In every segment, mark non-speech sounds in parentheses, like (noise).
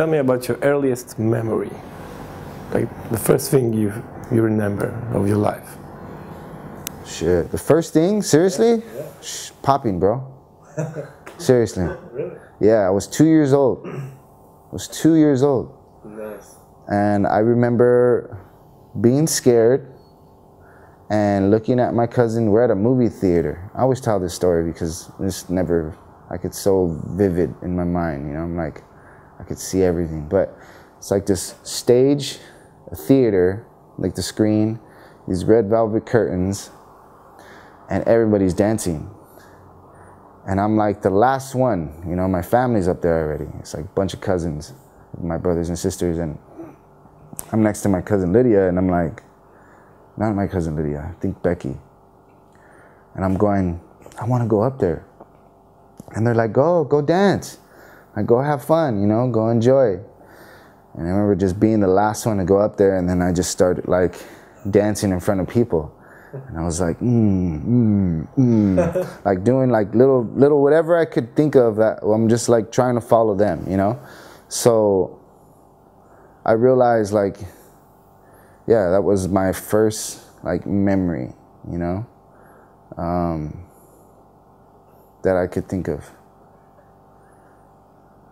tell me about your earliest memory, like the first thing you you remember of your life. Shit. The first thing, seriously? yeah. Shh, popping, bro. (laughs) seriously. Really? Yeah, I was two years old. I was two years old. Nice. And I remember being scared and looking at my cousin. We're at a movie theater. I always tell this story because it's never, like, it's so vivid in my mind. You know, I'm like, I could see everything. But it's like this stage, a theater, like the screen, these red velvet curtains, and everybody's dancing. And I'm like the last one, you know, my family's up there already. It's like a bunch of cousins, my brothers and sisters, and I'm next to my cousin Lydia, and I'm like, not my cousin Lydia, I think Becky. And I'm going, I want to go up there. And they're like, go, go dance. I go have fun, you know, go enjoy. And I remember just being the last one to go up there, and then I just started like dancing in front of people. And I was like, mm, mm, mm. (laughs) like doing like little, little whatever I could think of that I'm just like trying to follow them, you know? So I realized like, yeah, that was my first like memory, you know, um, that I could think of.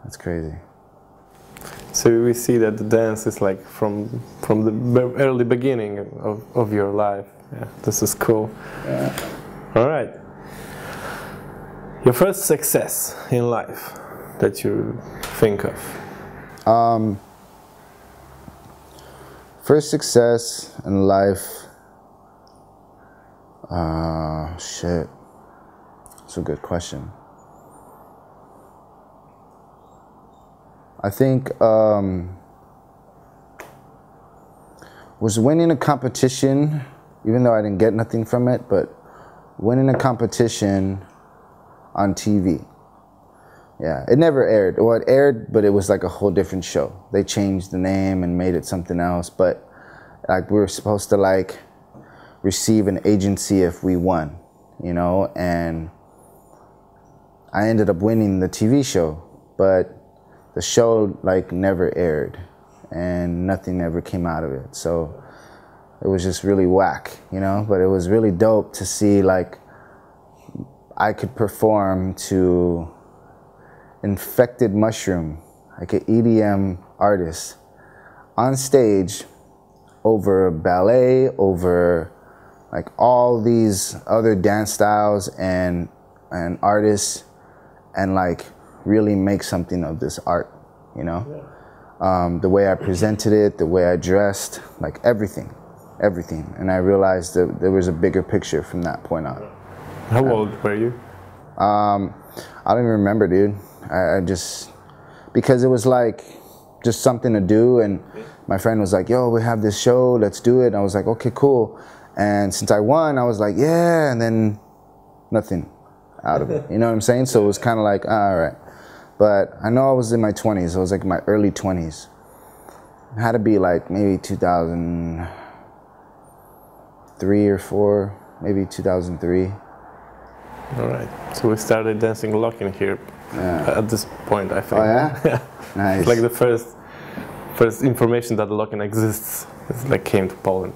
That's crazy. So we see that the dance is like from from the be- early beginning of, of your life. Yeah, this is cool. Yeah. All right. Your first success in life that you think of. Um, first success in life. Uh, shit. That's a good question. I think um, was winning a competition, even though I didn't get nothing from it, but winning a competition on TV. Yeah, it never aired. Well, it aired, but it was like a whole different show. They changed the name and made it something else. But like we were supposed to like receive an agency if we won, you know. And I ended up winning the TV show, but the show like never aired, and nothing ever came out of it. So it was just really whack, you know. But it was really dope to see like I could perform to infected mushroom, like an EDM artist, on stage over ballet, over like all these other dance styles and and artists, and like really make something of this art, you know. Um, the way I presented it, the way I dressed, like everything, everything, and I realized that there was a bigger picture from that point on. How old were you? Um, I don't even remember, dude. I, I just because it was like just something to do, and my friend was like, "Yo, we have this show, let's do it." And I was like, "Okay, cool." And since I won, I was like, "Yeah," and then nothing out of it. You know what I'm saying? So it was kind of like, all right. But I know I was in my 20s. I was like my early 20s. It had to be like maybe 2003 or four, maybe 2003. All right. So we started dancing locking here Yeah. at this point. I think. Oh yeah, (laughs) nice. It's like the first first information that locking exists. It's like came to Poland.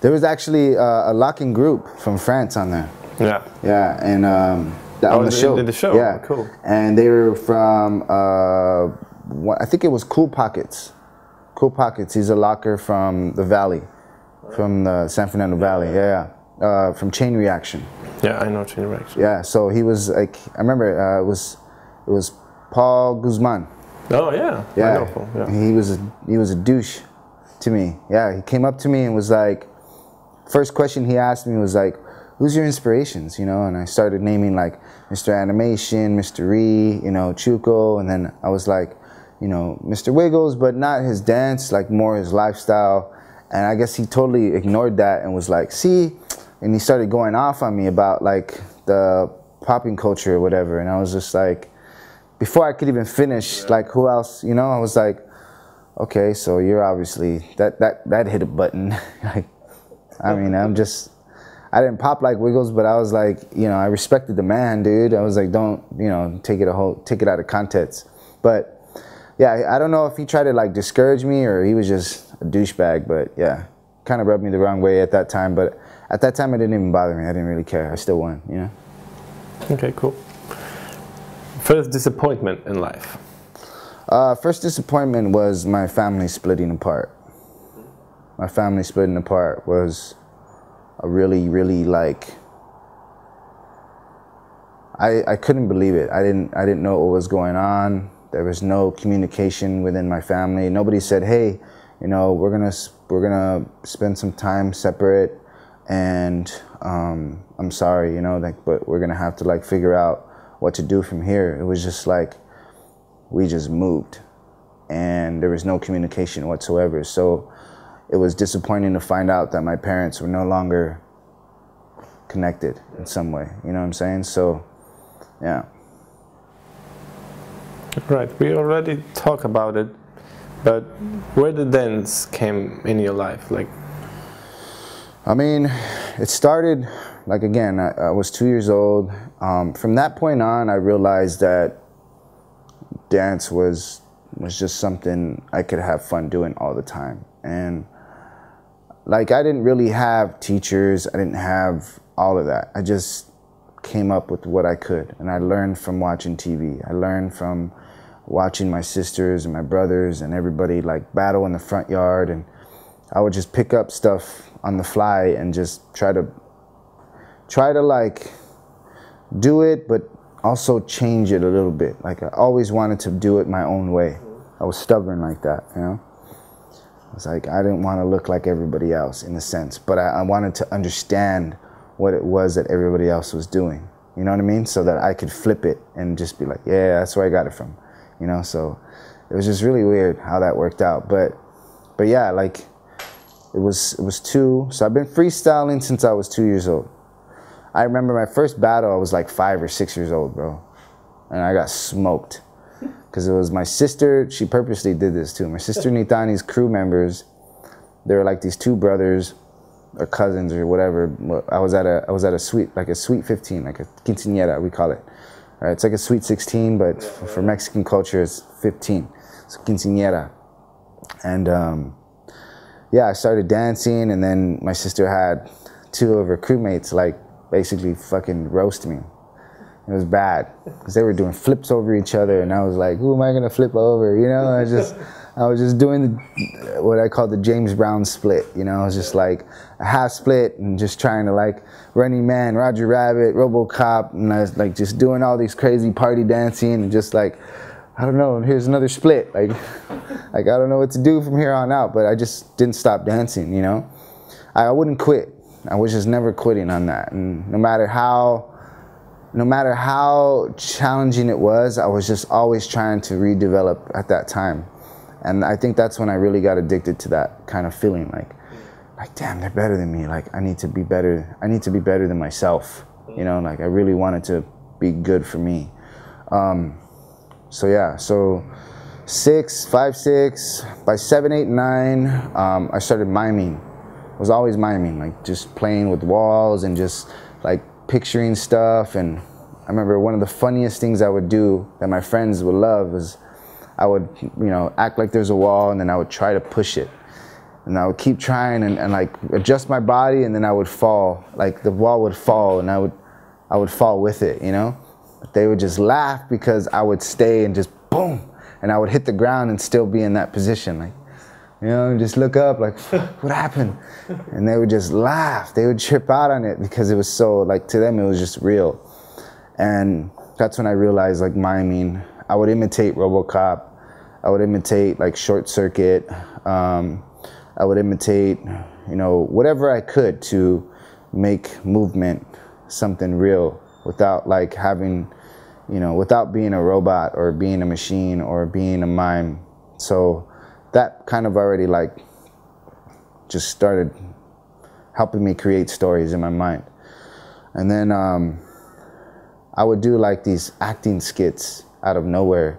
There was actually uh, a locking group from France on there. Yeah. Yeah, and um, that- Oh, on the in- show. in the show? Yeah, Cool. And they were from, uh, what, I think it was Cool Pockets. Cool Pockets. He's a locker from the Valley, from the San Fernando Valley. Yeah, yeah. Uh, from Chain Reaction. Yeah, I know Chain Reaction. Yeah. So he was like, I remember uh, it was, it was Paul Guzman. Oh yeah. I Yeah. know Paul, yeah. He was a, he was a douche to me. Yeah. He came up to me and was like, first question he asked me was like, "Who's your inspirations?" You know, and I started naming like Mr. Animation, Mr. Ree, you know, Chuko, and then I was like, you know, Mr. Wiggles, but not his dance, like more his lifestyle. And I guess he totally ignored that and was like, "See," and he started going off on me about like the popping culture or whatever, and I was just like, before I could even finish, like who else, you know, I was like, okay, so you're obviously that that that hit a button. (laughs) like, I mean, I'm just, I didn't pop like Wiggles, but I was like, you know, I respected the man, dude. I was like, don't, you know, take it a whole, take it out of context. But yeah, I- don't know if he tried to like discourage me or he was just a douchebag, but yeah, kind of rubbed me the wrong way at that time. But at that time, it didn't even bother me. I didn't really care. I still won, you know. Okay, cool. First disappointment in life. Uh, first disappointment was my family splitting apart. My family splitting apart was a really, really like. I, I couldn't believe it. I didn't I didn't know what was going on. There was no communication within my family. Nobody said, "Hey, you know, we're gonna we're gonna spend some time separate," and um, I'm sorry, you know, like, but we're gonna have to like figure out what to do from here. It was just like we just moved and there was no communication whatsoever. So it was disappointing to find out that my parents were no longer connected in some way. You know what I'm saying? So, yeah. Right, we already talked about it, but where the dance came in your life? Like, I mean, it started like again. I, I was two years old. Um, from that point on, I realized that dance was was just something I could have fun doing all the time. And like I didn't really have teachers. I didn't have all of that. I just came up with what I could, and I learned from watching TV. I learned from watching my sisters and my brothers and everybody like battle in the front yard and I would just pick up stuff on the fly and just try to try to like do it but also change it a little bit. Like I always wanted to do it my own way. I was stubborn like that, you know. It's like I didn't want to look like everybody else in a sense, but I, I wanted to understand what it was that everybody else was doing. You know what I mean? So that I could flip it and just be like, yeah, that's where I got it from. You know, so it was just really weird how that worked out. But but yeah, like it was it was two. So I've been freestyling since I was two years old. I remember my first battle. I was like five or six years old, bro, and I got smoked because it was my sister. She purposely did this too. My sister (laughs) Nitani's crew members. They were like these two brothers or cousins or whatever. I was at a I was at a suite like a sweet fifteen, like a quinceañera we call it. Right, it's like a sweet sixteen, but f- for Mexican culture it's fifteen. It's quinceañera, and um, yeah, I started dancing, and then my sister had two of her crewmates like basically fucking roast me. It was bad because they were doing flips over each other, and I was like, "Who am I gonna flip over?" You know, I just, I was just doing the, what I call the James Brown split. You know, I was just like a half split and just trying to like Running Man, Roger Rabbit, RoboCop, and I was like just doing all these crazy party dancing and just like, I don't know. Here's another split. Like, like I don't know what to do from here on out. But I just didn't stop dancing. You know, I, I wouldn't quit. I was just never quitting on that, and no matter how no matter how challenging it was, I was just always trying to redevelop at that time. And I think that's when I really got addicted to that kind of feeling like like damn, they're better than me. Like I need to be better. I need to be better than myself. You know, like I really wanted to be good for me. Um, so yeah, so six, five, six, by seven, eight, nine, um, I started miming. I was always miming, like just playing with walls and just like picturing stuff. And I remember one of the funniest things I would do that my friends would love was I would, you know, act like there's a wall and then I would try to push it. And I would keep trying and, and like adjust my body and then I would fall. Like the wall would fall and I would I would fall with it, you know? But they would just laugh because I would stay and just boom and I would hit the ground and still be in that position. Like you know, just look up like, (laughs) what happened? And they would just laugh. They would trip out on it because it was so, like, to them, it was just real. And that's when I realized, like, miming, I would imitate Robocop. I would imitate, like, Short Circuit. Um, I would imitate, you know, whatever I could to make movement something real without, like, having, you know, without being a robot or being a machine or being a mime. So, that kind of already like just started helping me create stories in my mind. And then um, I would do like these acting skits out of nowhere.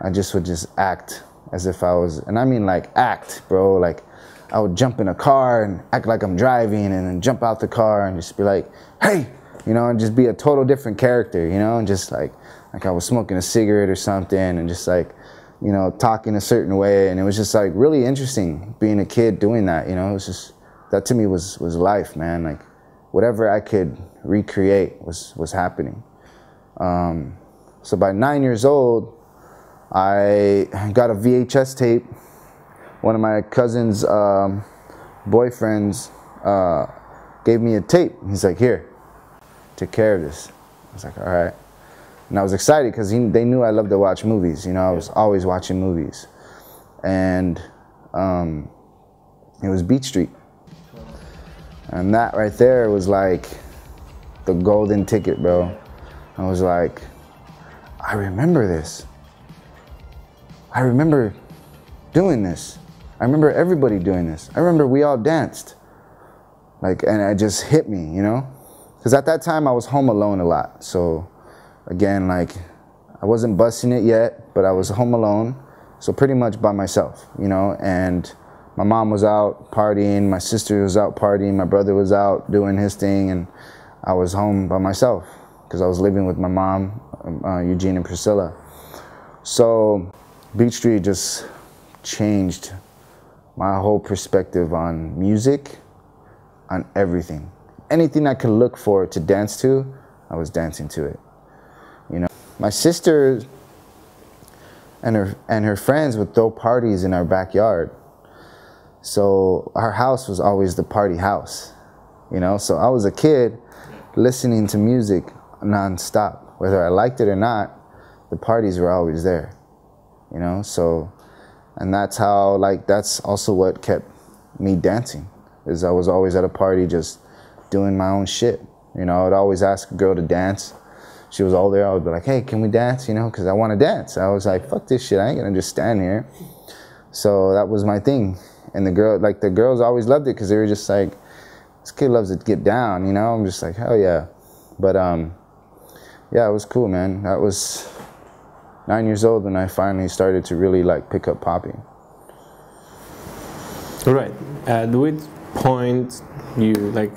I just would just act as if I was, and I mean like act, bro. Like I would jump in a car and act like I'm driving and then jump out the car and just be like, hey, you know, and just be a total different character, you know, and just like, like I was smoking a cigarette or something and just like, you know, talking a certain way, and it was just like really interesting being a kid doing that. You know, it was just that to me was was life, man. Like whatever I could recreate was was happening. Um, so by nine years old, I got a VHS tape. One of my cousin's um, boyfriends uh, gave me a tape. He's like, "Here, take care of this." I was like, "All right." And I was excited because they knew I loved to watch movies. You know, I was always watching movies. And um, it was Beat Street. And that right there was like the golden ticket, bro. I was like, I remember this. I remember doing this. I remember everybody doing this. I remember we all danced. Like, and it just hit me, you know? Because at that time I was home alone a lot. So again, like I wasn't busting it yet, but I was home alone, so pretty much by myself, you know. And my mom was out partying, my sister was out partying, my brother was out doing his thing, and I was home by myself because I was living with my mom, uh, Eugene and Priscilla. So Beat Street just changed my whole perspective on music, on everything. Anything I could look for to dance to, I was dancing to it. My sister and her and her friends would throw parties in our backyard. So our house was always the party house. You know, so I was a kid listening to music nonstop. Whether I liked it or not, the parties were always there. You know, so and that's how like that's also what kept me dancing. Is I was always at a party just doing my own shit. You know, I'd always ask a girl to dance she was all there. I would be like, hey, can we dance? You know, because I want to dance. I was like, fuck this shit. I ain't gonna just stand here. So that was my thing. And the girl, like the girls, always loved it because they were just like, this kid loves to get down. You know, I'm just like, hell yeah. But um, yeah, it was cool, man. That was nine years old when I finally started to really like pick up popping. Right. At which point you like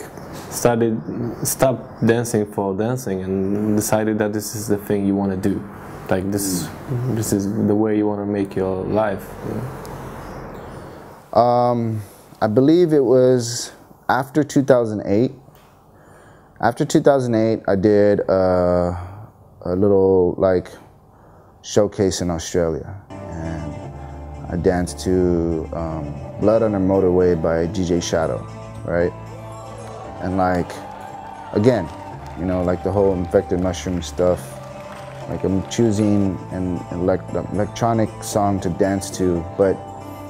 started stopped dancing for dancing and decided that this is the thing you want to do. Like this this is the way you want to make your life. Um, i believe it was after 2008 after 2008 i did a, a little like showcase in australia. And i danced to um, blood on a motorway by dj shadow right and like again you know like the whole infected mushroom stuff. Like i'm choosing an elect electronic song to dance to but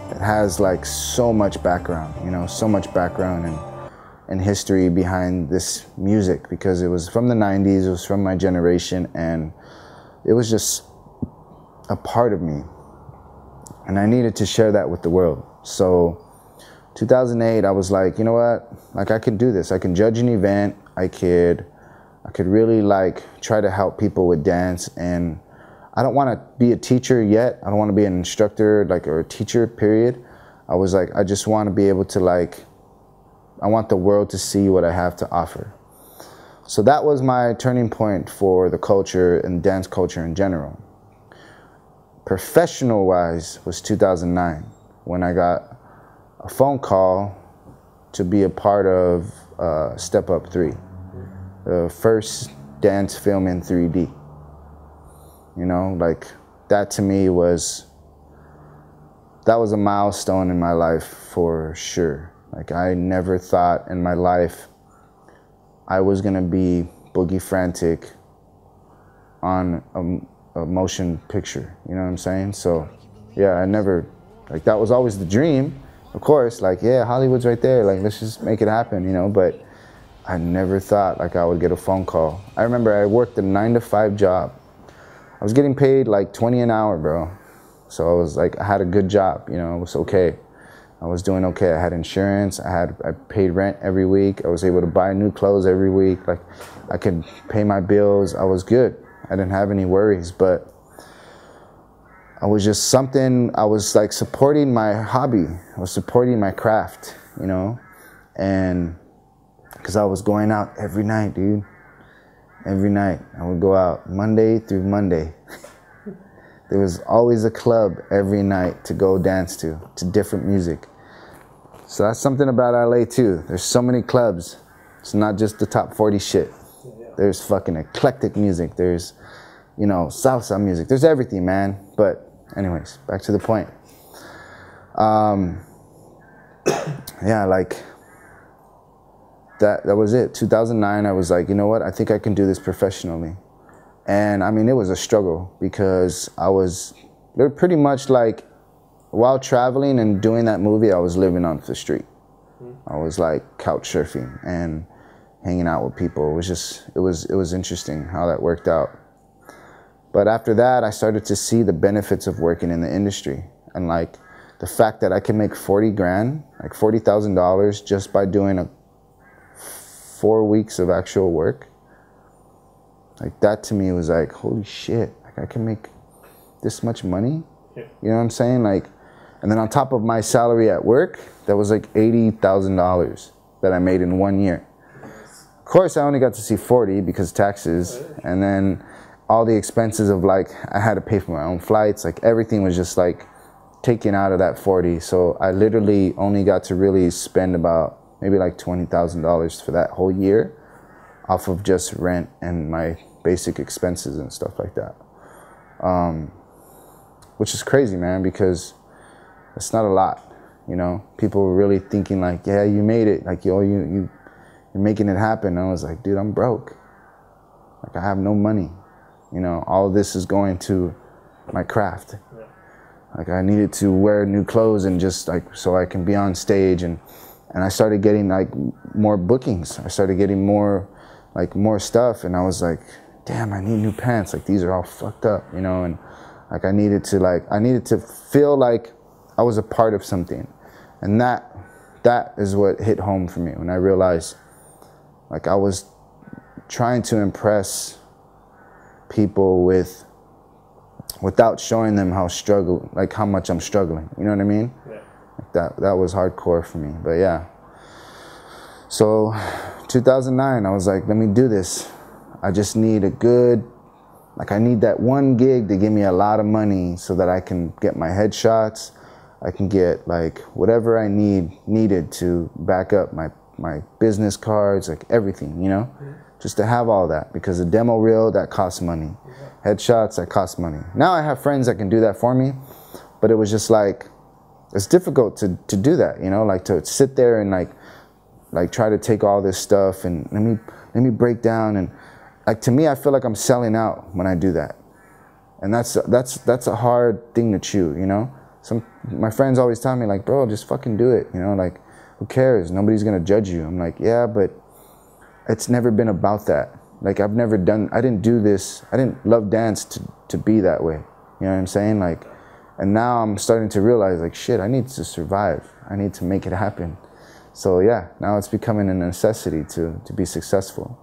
it has like so much background you know so much background and and history behind this music because it was from the 90s it was from my generation and it was just a part of me. And i needed to share that with the world. So 2008, I was like, you know what? Like I can do this. I can judge an event. I could, I could really like try to help people with dance. And I don't want to be a teacher yet. I don't want to be an instructor, like or a teacher. Period. I was like, I just want to be able to like, I want the world to see what I have to offer. So that was my turning point for the culture and dance culture in general. Professional wise was 2009 when I got a phone call to be a part of uh, Step Up 3, the first dance film in 3D. You know, like that to me was that was a milestone in my life for sure. Like I never thought in my life I was gonna be boogie frantick on a, a motion picture. You know what I'm saying? So yeah, I never like that was always the dream of course, like, yeah, Hollywood's right there. Like, let's just make it happen, you know? But I never thought like I would get a phone call. I remember I worked a nine to five job. I was getting paid like 20 an hour, bro. So I was like, I had a good job, you know, it was okay. I was doing okay. I had insurance. I had I paid rent every week. I was able to buy new clothes every week. Like I could pay my bills. I was good. I didn't have any worries. But I was just something, I was like supporting my hobby. I was supporting my craft, you know? And because I was going out every night, dude. Every night. I would go out Monday through Monday. (laughs) there was always a club every night to go dance to, to different music. So that's something about LA too. There's so many clubs. It's not just the top 40 shit. There's fucking eclectic music. There's, you know, salsa music. There's everything, man. But, anyways, back to the point. Um, (coughs) yeah, like that. That was it. 2009. I was like, you know what? I think I can do this professionally. And I mean, it was a struggle because I was pretty much like while traveling and doing that movie, I was living on the street. I was like couch surfing and hanging out with people. It was just it was it was interesting how that worked out. But after that, I started to see the benefits of working in the industry and like the fact that I can make 40 grand, like $40,000 just by doing a 4 weeks of actual work like that to me was like, holy shit, like I can make this much money. Yeah. You know what I'm saying? Like, and then on top of my salary at work, that was like eighty thousand dollars that I made in one year. Of course, I only got to see forty because taxes, oh, and then all the expenses of like I had to pay for my own flights. Like everything was just like taken out of that forty. So I literally only got to really spend about maybe like twenty thousand dollars for that whole year off of just rent and my basic expenses and stuff like that. Um, which is crazy, man, because it's not a lot. You know, people were really thinking like, "Yeah, you made it. Like, yo, you you you're making it happen." And I was like, "Dude, I'm broke. Like, I have no money. You know, all of this is going to my craft. Like, I needed to wear new clothes and just like so I can be on stage and." And I started getting like more bookings. I started getting more like more stuff and I was like, damn, I need new pants. Like these are all fucked up, you know, and like I needed to like I needed to feel like I was a part of something. And that that is what hit home for me when I realized like I was trying to impress people with without showing them how struggle like how much I'm struggling. You know what I mean? Yeah. That that was hardcore for me. But yeah. So 2009, I was like, let me do this. I just need a good, like, I need that one gig to give me a lot of money so that I can get my headshots. I can get like whatever I need needed to back up my my business cards, like everything, you know, mm-hmm. Just to have all that because a demo reel that costs money, headshots that cost money. Now I have friends that can do that for me, but it was just like it's difficult to to do that, you know, like to sit there and like like try to take all this stuff and let me let me break down and like to me I feel like I'm selling out when I do that. And that's that's that's a hard thing to chew, you know? Some my friends always tell me like, "Bro, just fucking do it." You know, like who cares? Nobody's going to judge you. I'm like, "Yeah, but it's never been about that. Like I've never done I didn't do this. I didn't love dance to to be that way. You know what I'm saying? Like and now I'm starting to realize like shit, I need to survive. I need to make it happen. So yeah, now it's becoming a necessity to, to be successful.